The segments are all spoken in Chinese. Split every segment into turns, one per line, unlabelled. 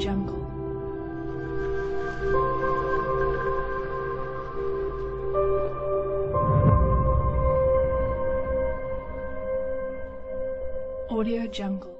Jungle. Audio Jungle.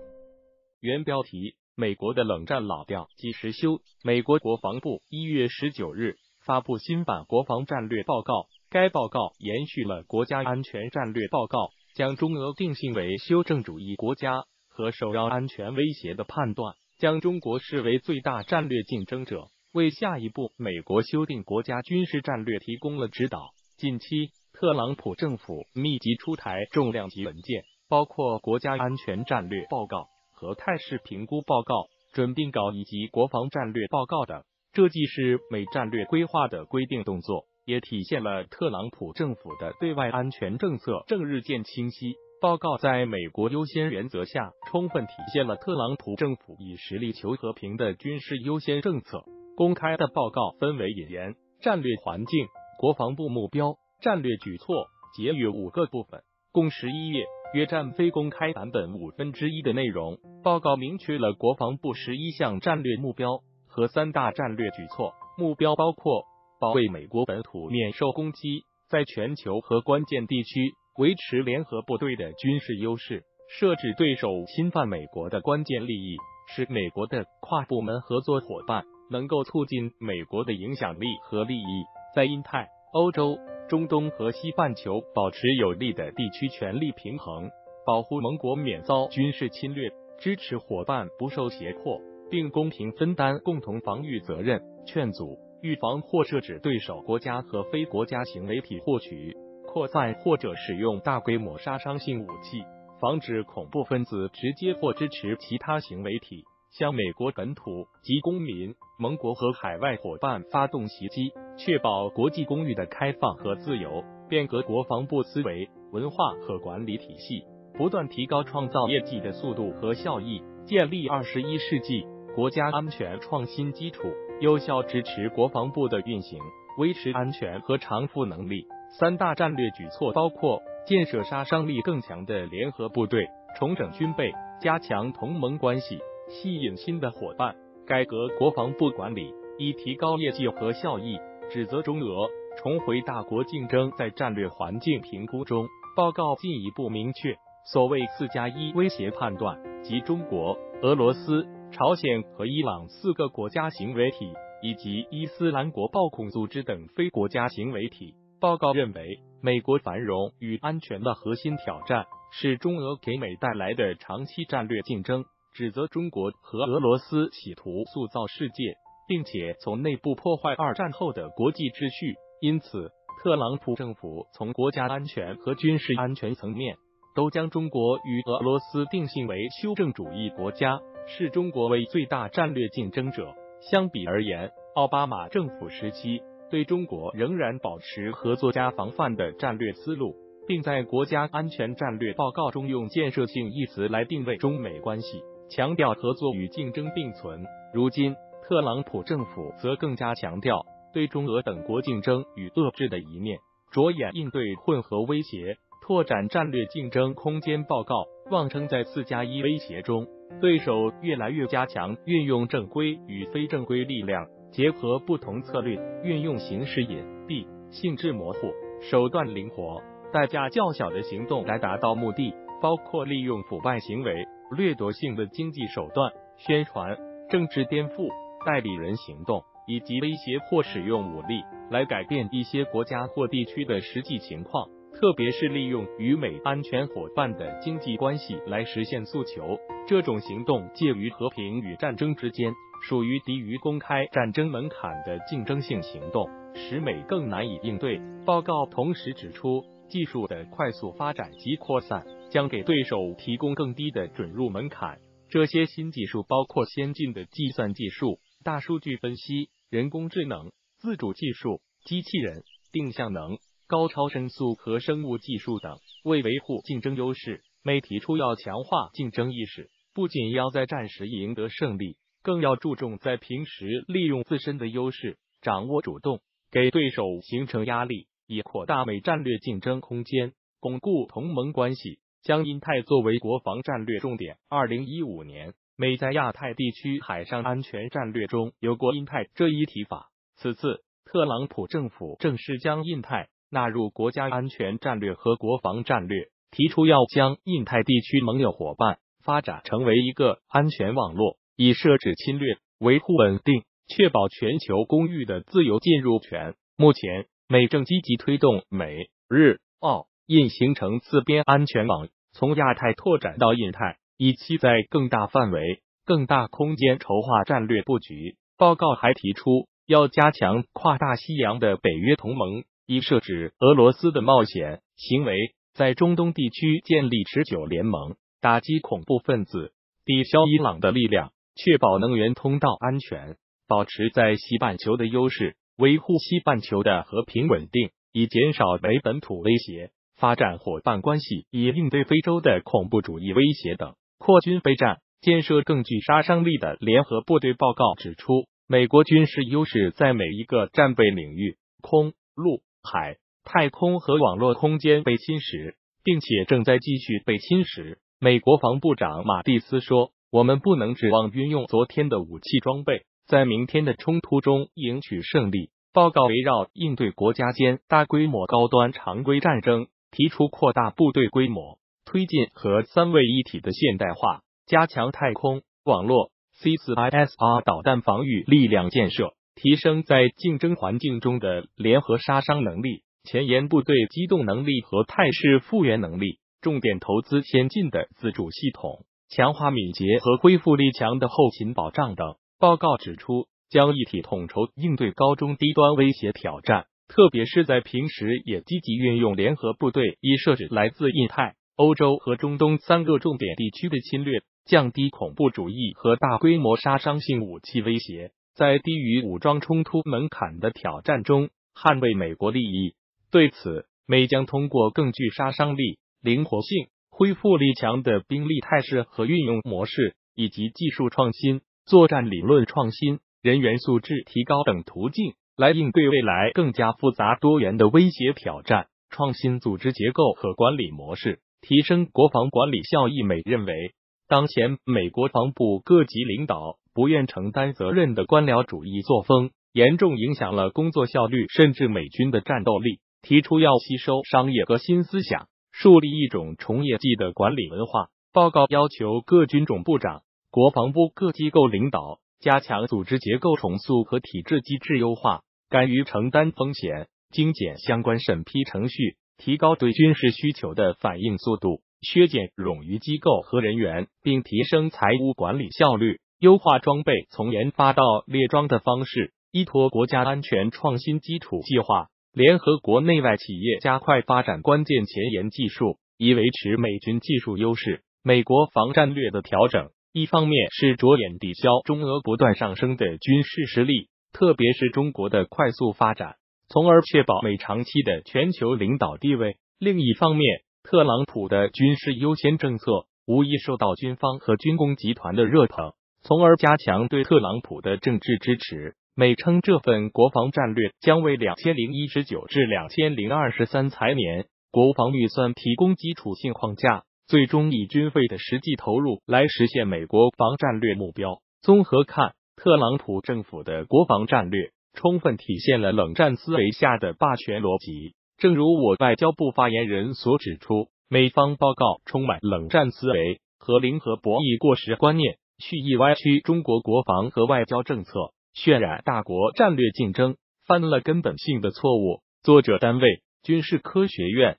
原标题：美国的冷战老调几时休？美国国防部一月十九日发布新版国防战略报告，该报告延续了国家安全战略报告，将中俄定性为修正主义国家和首要安全威胁的判断，将中国视为最大战略竞争者，为下一步美国修订国家军事战略提供了指导。近期，特朗普政府密集出台重量级文件。包括国家安全战略报告和态势评估报告、准定稿以及国防战略报告等，这既是美战略规划的规定动作，也体现了特朗普政府的对外安全政策正日渐清晰。报告在美国优先原则下，充分体现了特朗普政府以实力求和平的军事优先政策。公开的报告分为引言、战略环境、国防部目标、战略举措、结语五个部分，共十一页。约占非公开版本五分之一的内容。报告明确了国防部十一项战略目标和三大战略举措。目标包括保卫美国本土免受攻击，在全球和关键地区维持联合部队的军事优势，设置对手侵犯美国的关键利益，使美国的跨部门合作伙伴能够促进美国的影响力和利益，在印太、欧洲。中东和西半球保持有利的地区权力平衡，保护盟国免遭军事侵略，支持伙伴不受胁迫，并公平分担共同防御责任，劝阻、预防或设置对手国家和非国家行为体获取、扩散或者使用大规模杀伤性武器，防止恐怖分子直接或支持其他行为体。向美国本土及公民、盟国和海外伙伴发动袭击，确保国际公寓的开放和自由，变革国防部思维、文化和管理体系，不断提高创造业绩的速度和效益，建立二十一世纪国家安全创新基础，有效支持国防部的运行，维持安全和偿付能力。三大战略举措包括建设杀伤力更强的联合部队，重整军备，加强同盟关系。吸引新的伙伴，改革国防部管理，以提高业绩和效益。指责中俄重回大国竞争。在战略环境评估中，报告进一步明确，所谓“四加一”威胁判断，即中国、俄罗斯、朝鲜和伊朗四个国家行为体，以及伊斯兰国暴恐组织等非国家行为体。报告认为，美国繁荣与安全的核心挑战是中俄给美带来的长期战略竞争。指责中国和俄罗斯企图塑造世界，并且从内部破坏二战后的国际秩序。因此，特朗普政府从国家安全和军事安全层面都将中国与俄罗斯定性为修正主义国家，视中国为最大战略竞争者。相比而言，奥巴马政府时期对中国仍然保持合作加防范的战略思路，并在国家安全战略报告中用建设性一词来定位中美关系。强调合作与竞争并存。如今，特朗普政府则更加强调对中俄等国竞争与遏制的一面，着眼应对混合威胁，拓展战略竞争空间。报告妄称，在四加一威胁中，对手越来越加强运用正规与非正规力量，结合不同策略，运用形式隐蔽、性质模糊、手段灵活、代价较小的行动来达到目的，包括利用腐败行为。掠夺性的经济手段、宣传、政治颠覆、代理人行动，以及威胁或使用武力来改变一些国家或地区的实际情况，特别是利用与美安全伙伴的经济关系来实现诉求。这种行动介于和平与战争之间，属于低于公开战争门槛的竞争性行动，使美更难以应对。报告同时指出，技术的快速发展及扩散。将给对手提供更低的准入门槛。这些新技术包括先进的计算技术、大数据分析、人工智能、自主技术、机器人、定向能、高超声速和生物技术等。为维护竞争优势，美提出要强化竞争意识，不仅要在战时赢得胜利，更要注重在平时利用自身的优势，掌握主动，给对手形成压力，以扩大美战略竞争空间，巩固同盟关系。将印太作为国防战略重点。二零一五年，美在亚太地区海上安全战略中有过印太这一提法。此次特朗普政府正式将印太纳入国家安全战略和国防战略，提出要将印太地区盟友伙伴发展成为一个安全网络，以设置侵略、维护稳定、确保全球公域的自由进入权。目前，美正积极推动美日澳印形成四边安全网，从亚太拓展到印太。以期在更大范围、更大空间筹划战略布局。报告还提出，要加强跨大西洋的北约同盟，以设置俄罗斯的冒险行为，在中东地区建立持久联盟，打击恐怖分子，抵消伊朗的力量，确保能源通道安全，保持在西半球的优势，维护西半球的和平稳定，以减少美本土威胁，发展伙伴关系，以应对非洲的恐怖主义威胁等。扩军备战，建设更具杀伤力的联合部队。报告指出，美国军事优势在每一个战备领域——空、陆、海、太空和网络空间被侵蚀，并且正在继续被侵蚀。美国防部长马蒂斯说：“我们不能指望运用昨天的武器装备，在明天的冲突中赢取胜利。”报告围绕应对国家间大规模高端常规战争，提出扩大部队规模。推进和三位一体的现代化，加强太空网络 C 四 ISR 导弹防御力量建设，提升在竞争环境中的联合杀伤能力、前沿部队机动能力和态势复原能力。重点投资先进的自主系统，强化敏捷和恢复力强的后勤保障等。报告指出，将一体统筹应对高中低端威胁挑战，特别是在平时也积极运用联合部队，以设置来自印太。欧洲和中东三个重点地区的侵略，降低恐怖主义和大规模杀伤性武器威胁，在低于武装冲突门槛的挑战中捍卫美国利益。对此，美将通过更具杀伤力、灵活性、恢复力强的兵力态势和运用模式，以及技术创新、作战理论创新、人员素质提高等途径，来应对未来更加复杂多元的威胁挑战，创新组织结构和管理模式。提升国防管理效益。美认为，当前美国防部各级领导不愿承担责任的官僚主义作风，严重影响了工作效率，甚至美军的战斗力。提出要吸收商业革新思想，树立一种重业绩的管理文化。报告要求各军种部长、国防部各机构领导加强组织结构重塑和体制机制优化，敢于承担风险，精简相关审批程序。提高对军事需求的反应速度，削减冗余机构和人员，并提升财务管理效率，优化装备从研发到列装的方式，依托国家安全创新基础计划，联合国内外企业加快发展关键前沿技术，以维持美军技术优势。美国防战略的调整，一方面是着眼抵消中俄不断上升的军事实力，特别是中国的快速发展。从而确保美长期的全球领导地位。另一方面，特朗普的军事优先政策无疑受到军方和军工集团的热捧，从而加强对特朗普的政治支持。美称这份国防战略将为两千零一十九至两千零二十三财年国防预算提供基础性框架，最终以军费的实际投入来实现美国防战略目标。综合看，特朗普政府的国防战略。充分体现了冷战思维下的霸权逻辑。正如我外交部发言人所指出，美方报告充满冷战思维和零和博弈过时观念，蓄意歪曲中国国防和外交政策，渲染大国战略竞争，犯了根本性的错误。作者单位：军事科学院。